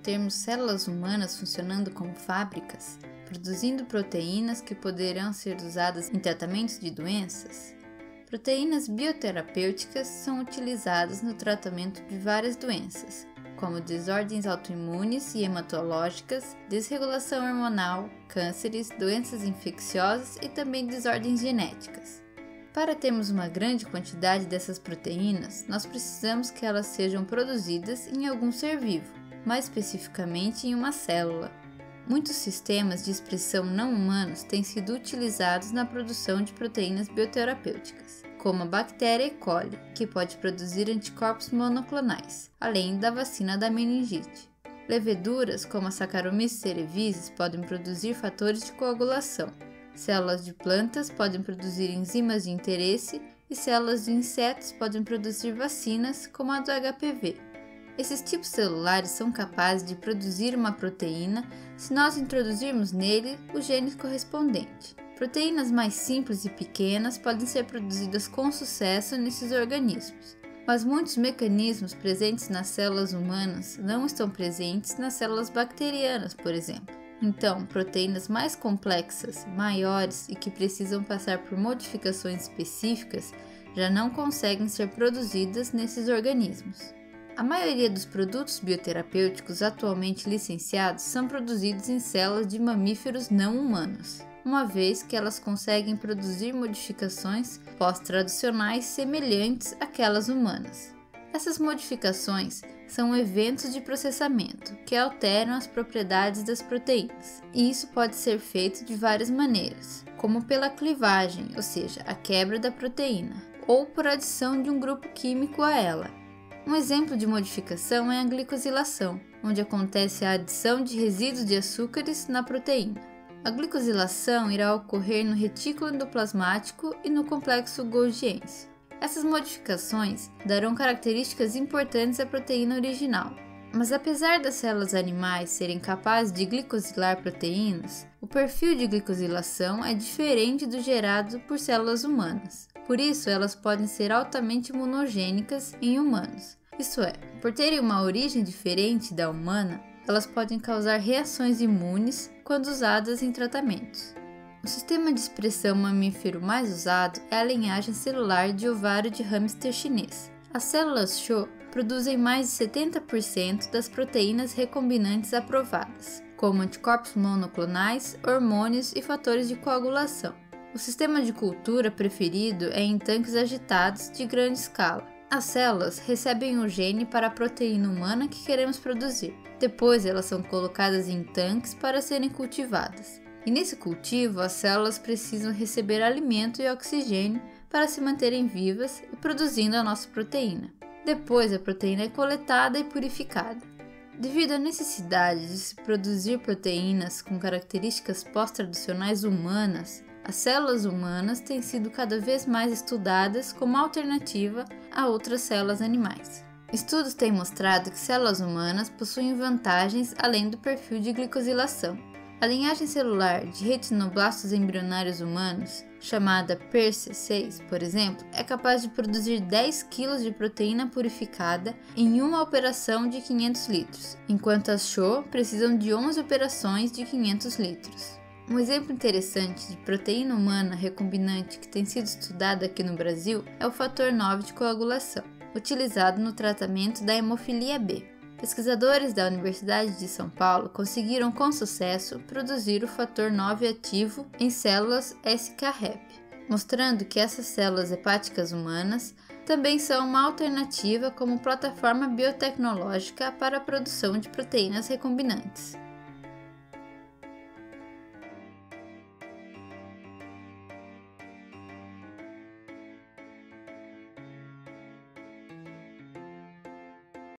termos células humanas funcionando como fábricas, produzindo proteínas que poderão ser usadas em tratamentos de doenças? Proteínas bioterapêuticas são utilizadas no tratamento de várias doenças, como desordens autoimunes e hematológicas, desregulação hormonal, cânceres, doenças infecciosas e também desordens genéticas. Para termos uma grande quantidade dessas proteínas, nós precisamos que elas sejam produzidas em algum ser vivo, mais especificamente em uma célula. Muitos sistemas de expressão não humanos têm sido utilizados na produção de proteínas bioterapêuticas, como a bactéria E. coli, que pode produzir anticorpos monoclonais, além da vacina da meningite. Leveduras, como a Saccharomyces cerevisiae, podem produzir fatores de coagulação. Células de plantas podem produzir enzimas de interesse e células de insetos podem produzir vacinas, como a do HPV. Esses tipos celulares são capazes de produzir uma proteína se nós introduzirmos nele o gene correspondente. Proteínas mais simples e pequenas podem ser produzidas com sucesso nesses organismos, mas muitos mecanismos presentes nas células humanas não estão presentes nas células bacterianas, por exemplo. Então, proteínas mais complexas, maiores e que precisam passar por modificações específicas já não conseguem ser produzidas nesses organismos. A maioria dos produtos bioterapêuticos atualmente licenciados são produzidos em células de mamíferos não humanos, uma vez que elas conseguem produzir modificações pós-traducionais semelhantes àquelas humanas. Essas modificações são eventos de processamento que alteram as propriedades das proteínas, e isso pode ser feito de várias maneiras, como pela clivagem, ou seja, a quebra da proteína, ou por adição de um grupo químico a ela, um exemplo de modificação é a glicosilação, onde acontece a adição de resíduos de açúcares na proteína. A glicosilação irá ocorrer no retículo endoplasmático e no complexo Golgiense. Essas modificações darão características importantes à proteína original. Mas apesar das células animais serem capazes de glicosilar proteínas, o perfil de glicosilação é diferente do gerado por células humanas. Por isso, elas podem ser altamente imunogênicas em humanos. Isso é, por terem uma origem diferente da humana, elas podem causar reações imunes quando usadas em tratamentos. O sistema de expressão mamífero mais usado é a linhagem celular de ovário de hamster chinês. As células CHO produzem mais de 70% das proteínas recombinantes aprovadas, como anticorpos monoclonais, hormônios e fatores de coagulação. O sistema de cultura preferido é em tanques agitados de grande escala. As células recebem o gene para a proteína humana que queremos produzir. Depois, elas são colocadas em tanques para serem cultivadas. E nesse cultivo, as células precisam receber alimento e oxigênio para se manterem vivas e produzindo a nossa proteína. Depois, a proteína é coletada e purificada. Devido à necessidade de se produzir proteínas com características pós-traducionais humanas, as células humanas têm sido cada vez mais estudadas como alternativa a outras células animais. Estudos têm mostrado que células humanas possuem vantagens além do perfil de glicosilação. A linhagem celular de retinoblastos embrionários humanos, chamada PERC6, por exemplo, é capaz de produzir 10 kg de proteína purificada em uma operação de 500 litros, enquanto as CHO precisam de 11 operações de 500 litros. Um exemplo interessante de proteína humana recombinante que tem sido estudado aqui no Brasil é o fator 9 de coagulação, utilizado no tratamento da hemofilia B. Pesquisadores da Universidade de São Paulo conseguiram com sucesso produzir o fator 9 ativo em células SK-REP, mostrando que essas células hepáticas humanas também são uma alternativa como plataforma biotecnológica para a produção de proteínas recombinantes.